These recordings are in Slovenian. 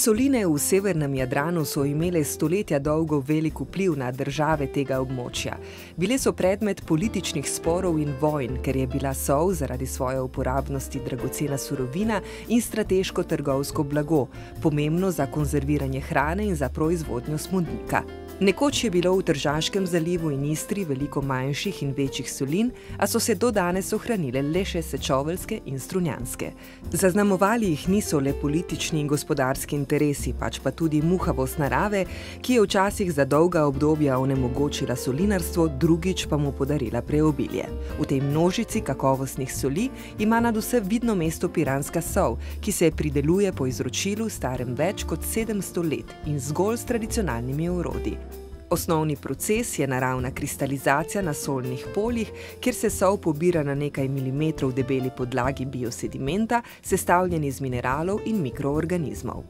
Soline v severnem Jadranu so imele stoletja dolgo velik vpliv na države tega območja. Bile so predmet političnih sporov in vojn, ker je bila sol zaradi svoje uporabnosti dragocena surovina in strateško trgovsko blago, pomembno za konzerviranje hrane in za proizvodnjo smodnika. Nekoč je bilo v Tržaškem zalivu in Istri veliko manjših in večjih solin, a so se do danes ohranile le še sečoveljske in strunjanske. Zaznamovali jih niso le politični in gospodarski interesi, pač pa tudi muhavost narave, ki je včasih za dolga obdobja onemogočila solinarstvo, drugič pa mu podarila preobilje. V tej množici kakovostnih soli ima nad vse vidno mesto piranska sol, ki se prideluje po izročilu starem več kot 700 let in zgolj s tradicionalnimi urodi. Osnovni proces je naravna kristalizacija na solnih poljih, kjer se sol pobira na nekaj milimetrov debeli podlagi biosedimenta, sestavljen iz mineralov in mikroorganizmov.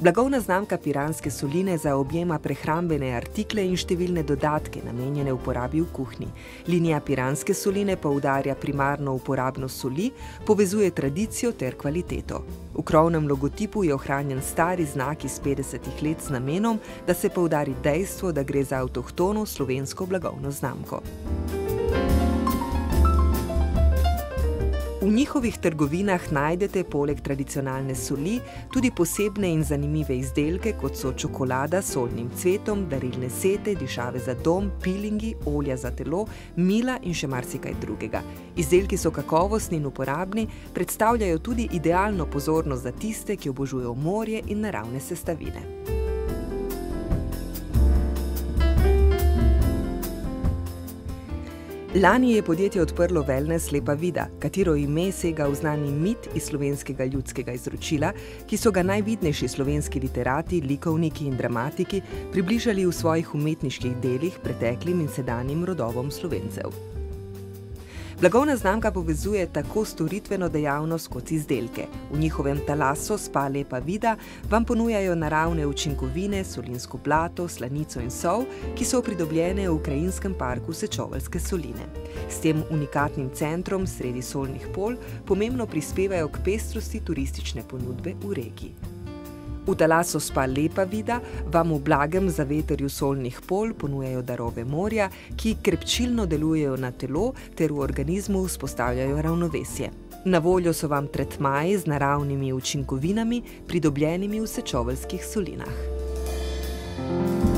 Blagovna znamka piranske soline zaobjema prehrambene artikle in številne dodatke, namenjene uporabi v kuhinji. Linija piranske soline poudarja primarno uporabnost soli, povezuje tradicijo ter kvaliteto. V krovnem logotipu je ohranjen stari znak iz 50 let z namenom, da se poudari dejstvo, da gre za avtohtono slovensko blagovno znamko. V njihovih trgovinah najdete poleg tradicionalne soli tudi posebne in zanimive izdelke, kot so čokolada s solnim cvetom, darilne sete, dišave za dom, pilingi, olja za telo, mila in še marsikaj drugega. Izdelki so kakovostni in uporabni, predstavljajo tudi idealno pozornost za tiste, ki obožujejo morje in naravne sestavine. Lani je podjetje odprlo Wellness Lepa Vida, katero ime sega v znani mit iz slovenskega ljudskega izročila, ki so ga najvidnejši slovenski literati, likovniki in dramatiki približali v svojih umetniških delih preteklim in sedanjim rodovom slovencev. Blagovna znamka povezuje tako storitveno dejavnost kot izdelke. V njihovem talasu spa lepa vida vam ponujajo naravne učinkovine, solinsko blato, slanico in sol, ki so pridobljene v ukrajinskem parku Sečoveljske soline. S tem unikatnim centrom sredi solnih pol pomembno prispevajo k pestrosti turistične ponudbe v regiji. V talasu spa lepa vida, vam v blagem zaveterju solnih pol ponujajo darove morja, ki krepčilno delujejo na telo ter v organizmu vzpostavljajo ravnovesje. Na voljo so vam tretmaji z naravnimi učinkovinami, pridobljenimi v sečoveljskih solinah.